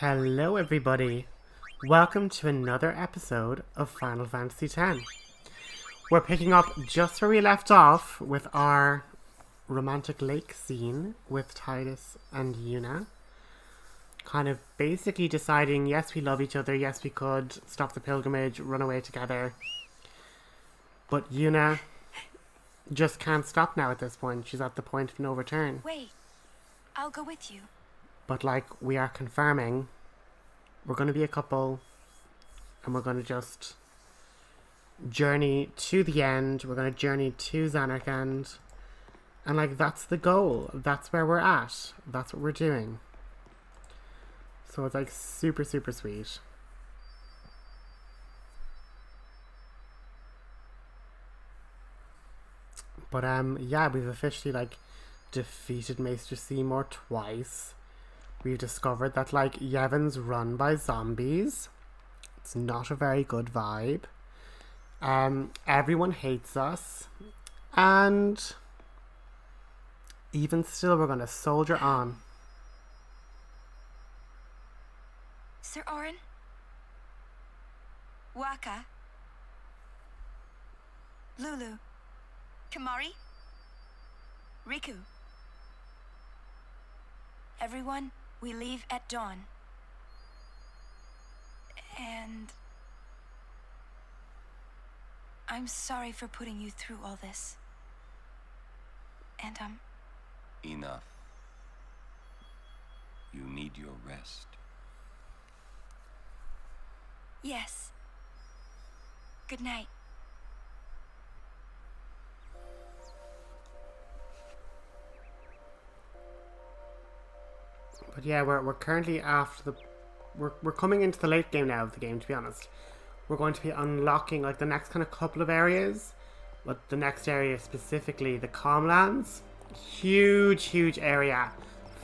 Hello, everybody. Welcome to another episode of Final Fantasy X. We're picking up just where we left off with our romantic lake scene with Tidus and Yuna. Kind of basically deciding, yes, we love each other, yes, we could stop the pilgrimage, run away together. But Yuna just can't stop now at this point. She's at the point of no return. Wait, I'll go with you. But like we are confirming, we're going to be a couple, and we're going to just journey to the end. We're going to journey to Zanarkand, and like that's the goal. That's where we're at. That's what we're doing. So it's like super super sweet. But um yeah, we've officially like defeated Maester Seymour twice we've discovered that like Yevon's run by zombies. It's not a very good vibe. Um, everyone hates us, and even still, we're gonna soldier on. Sir Auron? Wakka, Lulu? Kimahri, Rikku. Everyone, we leave at dawn. And... I'm sorry for putting you through all this. And, um... Enough. You need your rest. Yes. Good night. But yeah, we're, we're currently after the... We're, we're coming into the late game now of the game, to be honest. We're going to be unlocking, like, the next kind of couple of areas. But the next area specifically, the Calmlands. Huge, huge area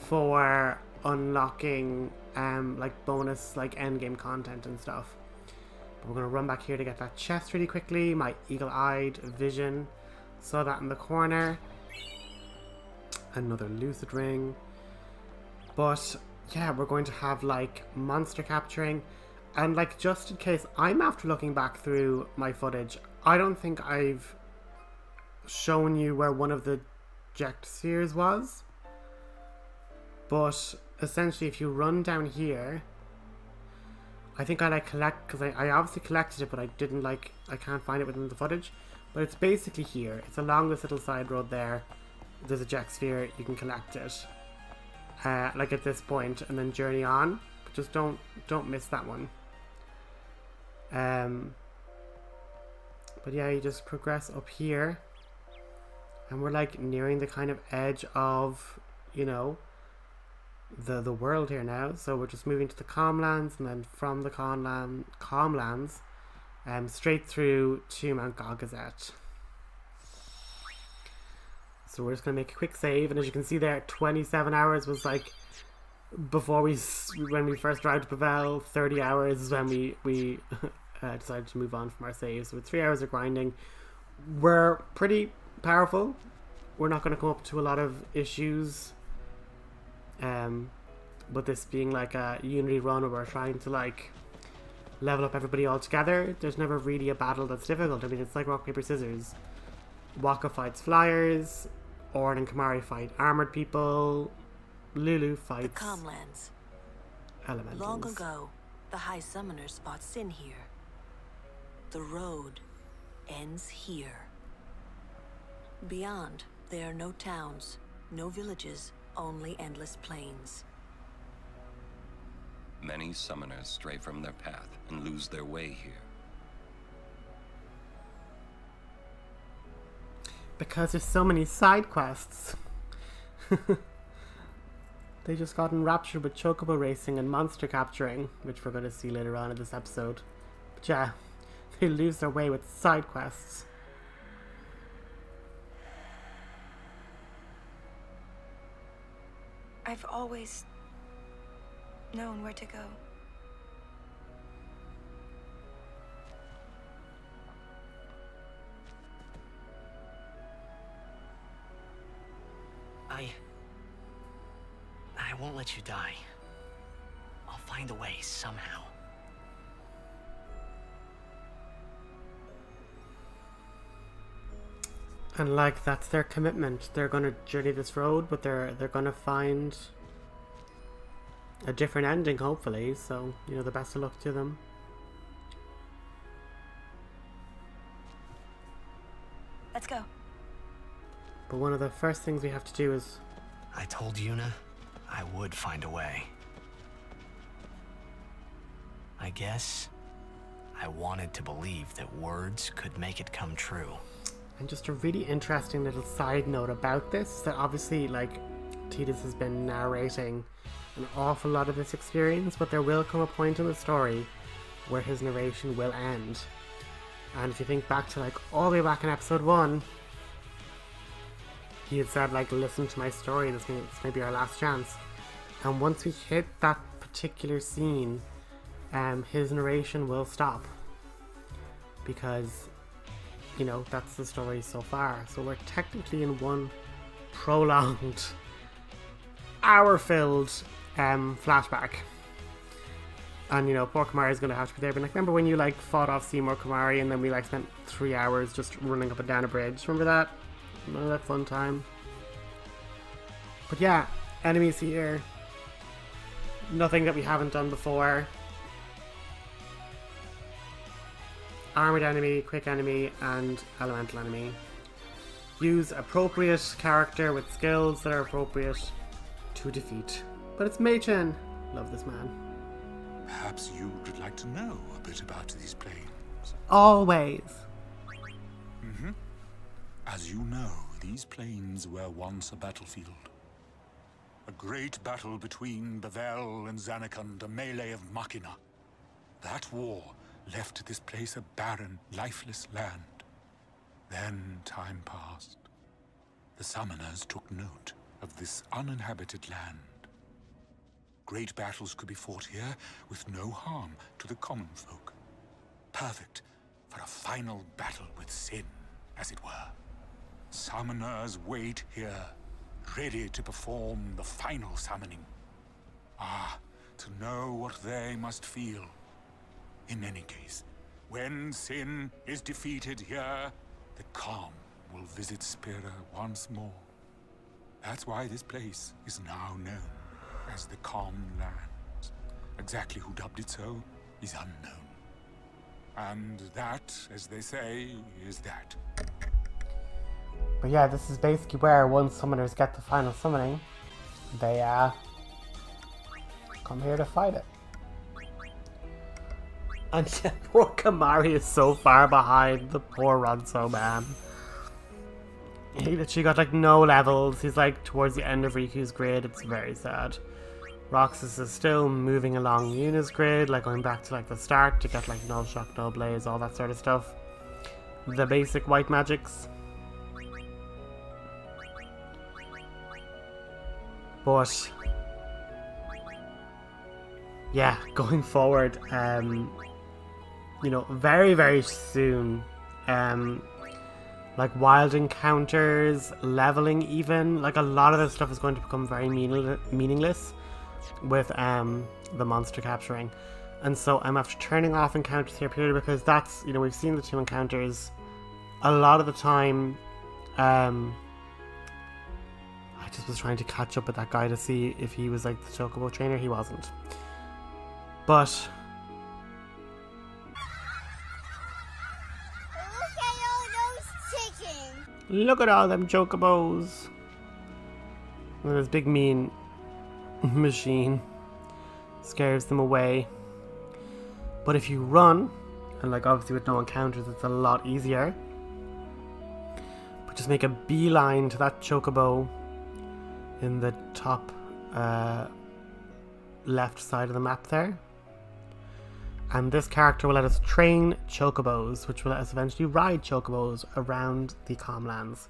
for unlocking, um, like, bonus, like, endgame content and stuff. But we're going to run back here to get that chest really quickly. My eagle-eyed vision. Saw that in the corner. Another lucid ring. But yeah, we're going to have like monster capturing. And like just in case, I'm after looking back through my footage, I don't think I've shown you where one of the Jecht spheres was. But essentially if you run down here, I think I like collect, because I, I obviously collected it, but I didn't like, I can't find it within the footage. But it's basically here. It's along this little side road there. There's a Jecht sphere, you can collect it uh, like at this point and then journey on. But just don't don't miss that one. Um but yeah you just progress up here. And we're like nearing the kind of edge of you know the the world here now. So we're just moving to the calmlands and then from the calmland calmlands um straight through to mount Gagazet so we're just going to make a quick save. And as you can see there, 27 hours was like before we, when we first arrived to Bevelle, 30 hours is when we, we uh, decided to move on from our saves. So with three hours of grinding, we're pretty powerful. We're not going to come up to a lot of issues. Um, but this being like a unity run where we're trying to like level up everybody all together, there's never really a battle that's difficult. I mean, it's like rock, paper, scissors. Wakka fights flyers, Auron and Kimahri fight armored people. Lulu fights the Calmlands. Elementals. Long ago, the High Summoners fought sin here. The road ends here. Beyond, there are no towns, no villages, only endless plains. Many summoners stray from their path and lose their way here. Because there's so many side quests. they just got enraptured with chocobo racing and monster capturing, which we're going to see later on in this episode. But yeah, they lose their way with side quests. I've always known where to go. Won't let you die. I'll find find a way somehow. And like that's their commitment. They're gonna journey this road, but they're they're gonna find a different ending, hopefully. So you know, the best of luck to them. Let's go. But one of the first things we have to do is I told Yuna I would find a way. I guess I wanted to believe that words could make it come true. And just a really interesting little side note about this that obviously, like, Tidus has been narrating an awful lot of this experience, but there will come a point in the story where his narration will end. And if you think back to, like, all the way back in episode one, he had said, like, listen to my story, this may, this may be our last chance. And once we hit that particular scene, um, his narration will stop. Because you know, that's the story so far. So we're technically in one prolonged, hour filled um, flashback. And you know, poor Kimahri is going to have to be there. But like, remember when you like fought off Seymour Kimahri and then we like spent three hours just running up and down a bridge? Remember that? Remember that fun time? But yeah, enemies here. Nothing that we haven't done before. armored enemy, quick enemy, and elemental enemy. Use appropriate character with skills that are appropriate to defeat. But it's Maechen. Love this man. Perhaps you'd like to know a bit about these planes. Always. Mm-hmm. As you know, these plains were once a battlefield. A great battle between Bevelle and Zanarkand, a melee of Machina. That war left this place a barren, lifeless land. Then time passed. The summoners took note of this uninhabited land. Great battles could be fought here with no harm to the common folk. Perfect for a final battle with sin, as it were. Summoners wait here, ready to perform the final summoning. Ah, to know what they must feel. In any case, when sin is defeated here, the calm will visit Spira once more. That's why this place is now known as the Calm Lands. Exactly who dubbed it so is unknown. And that, as they say, is that. But yeah, this is basically where once summoners get the final summoning, they uh come here to fight it. And yeah, poor Kimahri is so far behind the poor Ronso man. He literally got like no levels. He's like towards the end of Rikku's grid. It's very sad. Roxas is still moving along Yuna's grid, like going back to like the start to get like null shock, null blaze, all that sort of stuff. The basic white magics. But yeah, going forward, um, you know, very very soon, um, like wild encounters, leveling, even like a lot of this stuff is going to become very meaning- meaningless with um the monster capturing, and so I'm after turning off encounters here purely because that's you know we've seen the two encounters, a lot of the time, um. Just was trying to catch up with that guy to see if he was like the Chocobo trainer. He wasn't. But Look at all those chickens. look at all them chocobos. And this big mean machine scares them away. But if you run, and like obviously with no encounters, it's a lot easier. But just make a beeline to that chocobo in the top uh, left side of the map there. And this character will let us train chocobos, which will let us eventually ride chocobos around the Calmlands,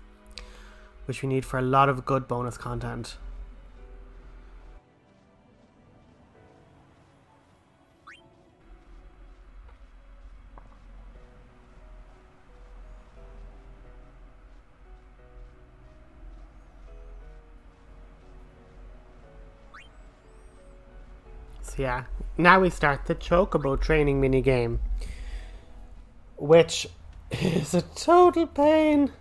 which we need for a lot of good bonus content. Yeah, now we start the Chocobo training mini game, which is a total pain.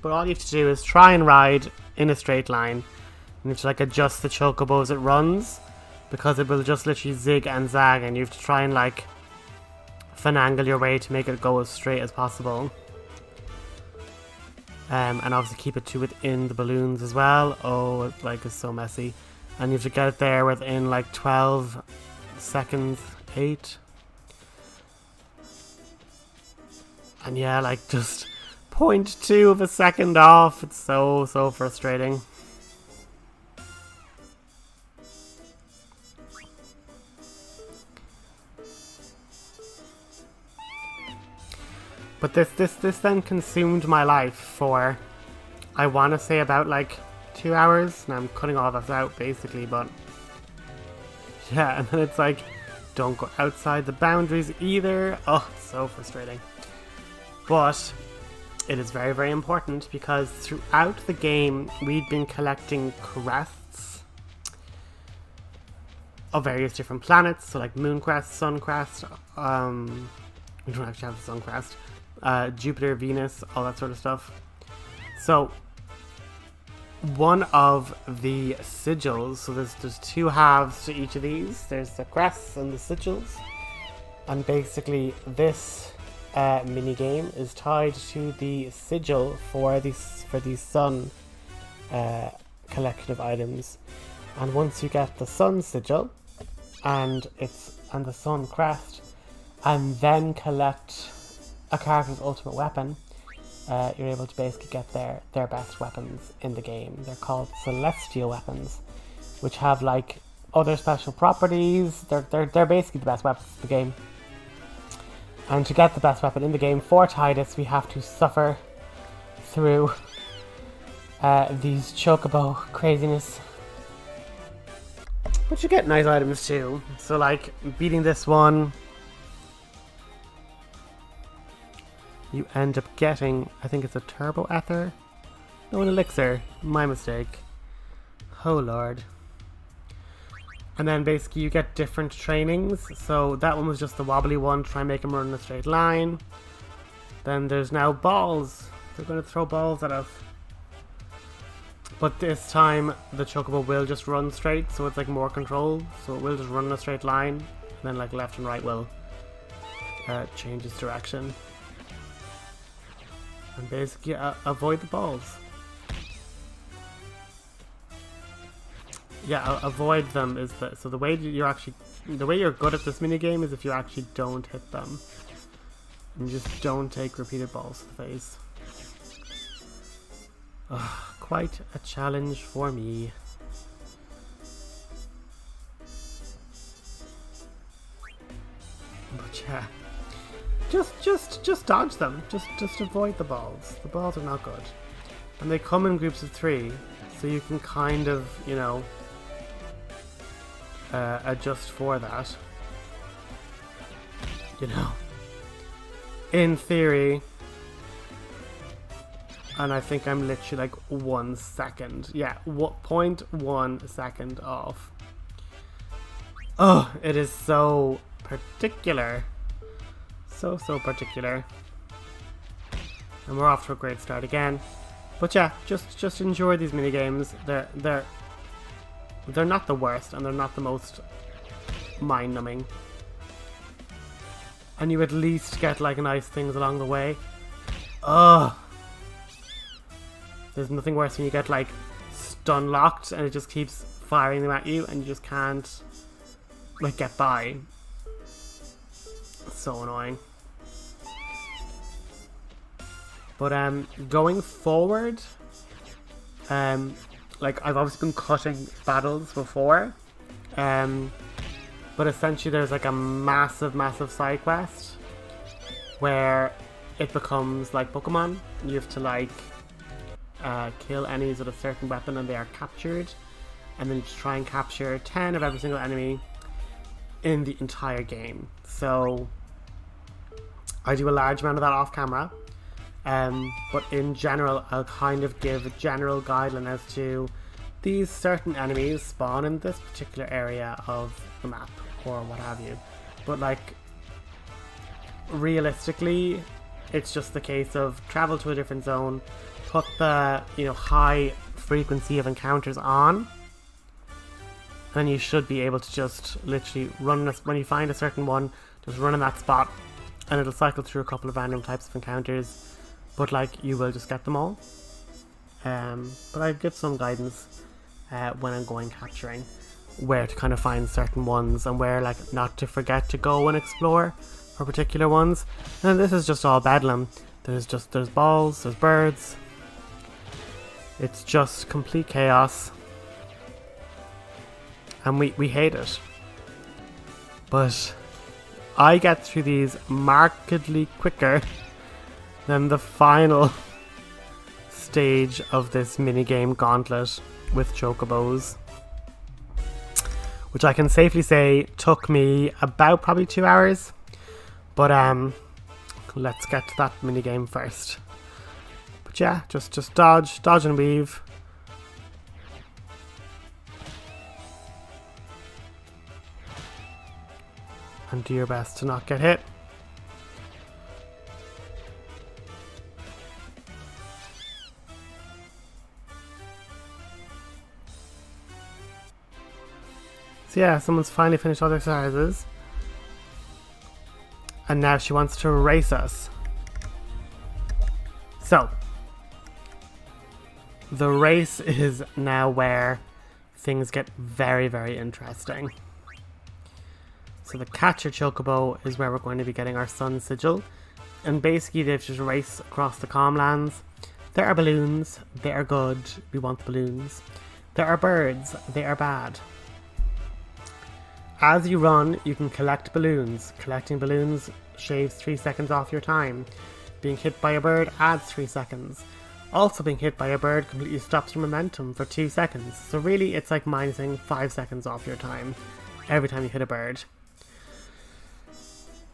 But all you have to do is try and ride in a straight line. And it's like adjust the chocobo as it runs. Because it will just literally zig and zag and you have to try and like finagle your way to make it go as straight as possible. Um, and obviously keep it to within the balloons as well. Oh, it like it's so messy. And you have to get it there within like 12 seconds, 8. And yeah, like just 0.2 of a second off. It's so, so frustrating. But this, this, this then consumed my life for, I want to say about like two hours. And I'm cutting all this out basically, but yeah, and then it's like, don't go outside the boundaries either. Oh, so frustrating. But it is very, very important because throughout the game, we'd been collecting crests of various different planets, so like Moon Crest, Sun Crest, um, we don't actually have the Sun Crest, uh, Jupiter, Venus, all that sort of stuff. So, one of the sigils, so there's, there's two halves to each of these, there's the crests and the sigils, and basically this uh, mini game is tied to the sigil for these for the sun uh, collection of items. And once you get the sun sigil and it's and the sun crest, and then collect a character's ultimate weapon, uh, you're able to basically get their their best weapons in the game. They're called celestial weapons, which have like other special properties. They're they're they're basically the best weapons in the game. And to get the best weapon in the game for Tidus, we have to suffer through uh, these chocobo craziness. But you get nice items too. So like, beating this one, you end up getting, I think it's a turbo ether? No, an elixir. My mistake. Oh lord. And then basically you get different trainings. So that one was just the wobbly one, try and make him run in a straight line. Then there's now balls. They're going to throw balls at us. But this time the chocobo will just run straight, so it's like more control. So it will just run in a straight line. And then like left and right will uh, change its direction. And basically uh, avoid the balls. Yeah, avoid them is the so the way you're actually the way you're good at this mini game is if you actually don't hit them. And just don't take repeated balls to the face. Ugh, quite a challenge for me. But yeah. Just just just dodge them. Just just avoid the balls. The balls are not good. And they come in groups of three, so you can kind of, you know, uh, adjust for that. You know, in theory, and I think I'm literally like one second. Yeah, what point one second off. Oh, it is so particular. So, so particular. And we're off to a great start again. But yeah, just just enjoy these mini games. They're they're they're not the worst, and they're not the most mind-numbing. And you at least get, like, nice things along the way. Ugh! There's nothing worse when you get, like, stun locked, and it just keeps firing them at you, and you just can't, like, get by. So annoying. But, um, going forward, um, like I've obviously been cutting battles before, um, but essentially there's like a massive, massive side quest where it becomes like Pokemon. You have to like uh, kill enemies with a certain weapon and they are captured, and then try and capture 10 of every single enemy in the entire game. So I do a large amount of that off camera. Um, but in general, I'll kind of give a general guideline as to these certain enemies spawn in this particular area of the map or what have you. But like realistically, it's just the case of travel to a different zone, put the you know high frequency of encounters on, then you should be able to just literally run this when you find a certain one, just run in that spot, and it'll cycle through a couple of random types of encounters, but like you will just get them all. Um, but I give some guidance uh, when I'm going capturing where to kind of find certain ones and where like not to forget to go and explore for particular ones. And this is just all bedlam. There's just there's balls, there's birds. It's just complete chaos. And we, we hate it. But I get through these markedly quicker than the final stage of this minigame gauntlet with chocobos which I can safely say took me about probably two hours. But um, let's get to that mini game first. But yeah, just just dodge, dodge and weave. And do your best to not get hit. So yeah, someone's finally finished all their exercises. And now she wants to race us. So, the race is now where things get very, very interesting. So the catcher chocobo is where we're going to be getting our sun sigil. And basically they've just raced across the calmlands. There are balloons, they are good, we want the balloons. There are birds, they are bad. As you run, you can collect balloons. Collecting balloons shaves 3 seconds off your time. Being hit by a bird adds 3 seconds. Also being hit by a bird completely stops your momentum for 2 seconds. So really it's like minusing 5 seconds off your time every time you hit a bird.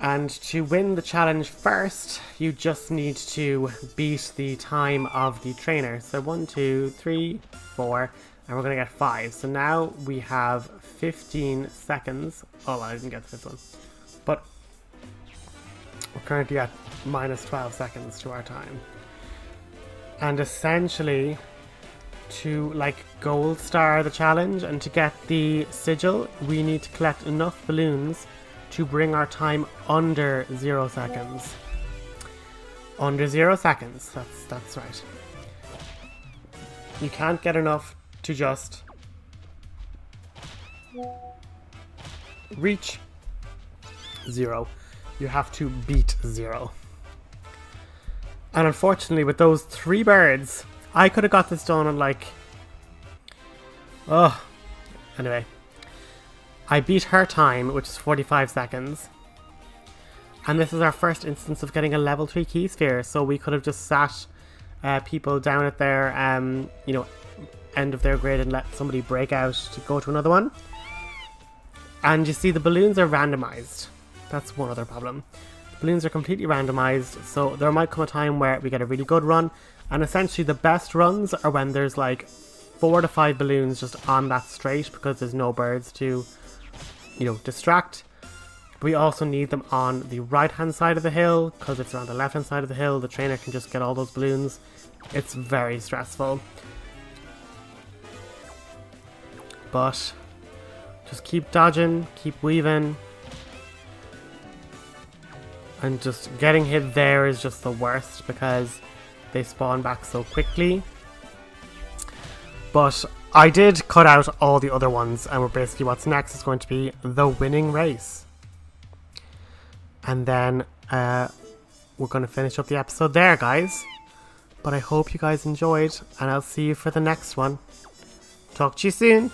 And to win the challenge first, you just need to beat the time of the trainer. So one, two, three, four, and we're going to get 5. So now we have 15 seconds. Oh, I didn't get fifth one. But we're currently at minus 12 seconds to our time. And essentially, to like gold star the challenge and to get the sigil, we need to collect enough balloons to bring our time under 0 seconds. Under 0 seconds, that's, that's right. You can't get enough to just reach zero. You have to beat zero. And unfortunately, with those three birds, I could have got this done in like. Oh. Anyway. I beat her time, which is 45 seconds. And this is our first instance of getting a level 3 key sphere, so we could have just sat uh, people down at their, um, you know, end of their grid and let somebody break out to go to another one. And you see the balloons are randomized. That's one other problem. The balloons are completely randomized, so there might come a time where we get a really good run, and essentially the best runs are when there's like four to five balloons just on that straight because there's no birds to, you know, distract. We also need them on the right hand side of the hill because if they're on the left hand side of the hill, the trainer can just get all those balloons. It's very stressful. but just keep dodging, keep weaving. And just getting hit there is just the worst because they spawn back so quickly. But I did cut out all the other ones and we're basically what's next is going to be the winning race. And then uh, we're going to finish up the episode there, guys. But I hope you guys enjoyed and I'll see you for the next one. Talk to you soon.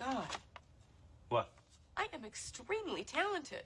God. What? I am extremely talented.